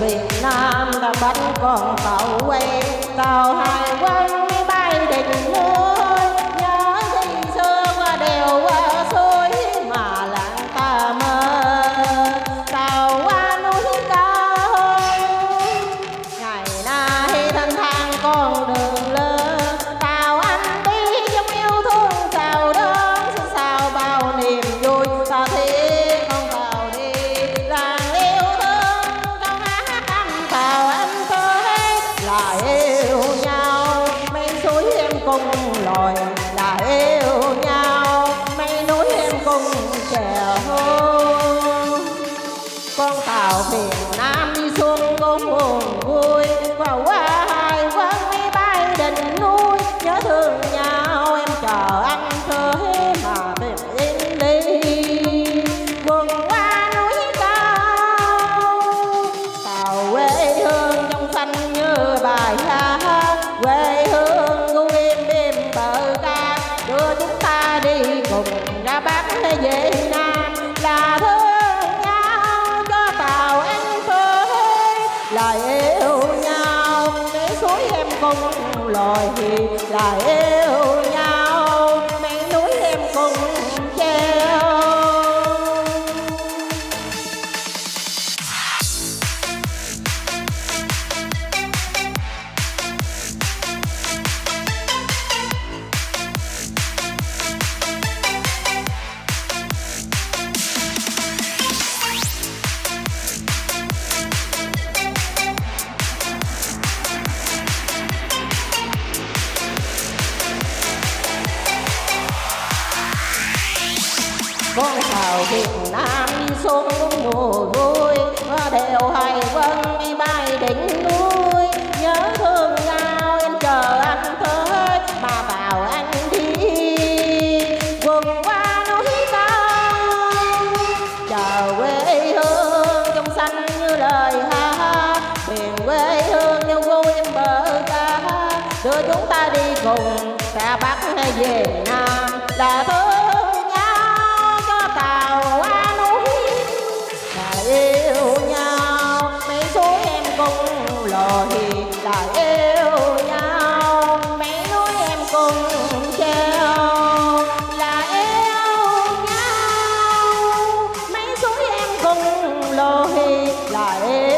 Việt Nam ta bắn con tàu quay tàu hải quân bay định núi miền Nam đi xuống ngôn buồn vui và qua hai vâng quân máy bay đỉnh núi. Nhớ thương nhau, em chờ anh tới mà tìm đến đi vượt qua núi cao, tàu quê hương trong xanh như bài hát. Quê hương u im đêm bờ ca đưa chúng ta đi cùng ra bắc về nam. Là thương không em thì là em vào Việt Nam đi xuống đúng mùa vui. Đều hay vâng đi bay đỉnh núi nhớ thương nhau, em chờ anh tới. Mà vào anh đi. Quần qua núi cao, chờ quê hương trong xanh như lời ha miền quê hương nhau vui em bờ ca đưa chúng ta đi cùng sẽ bắt hay về nam là thôi lô hi là e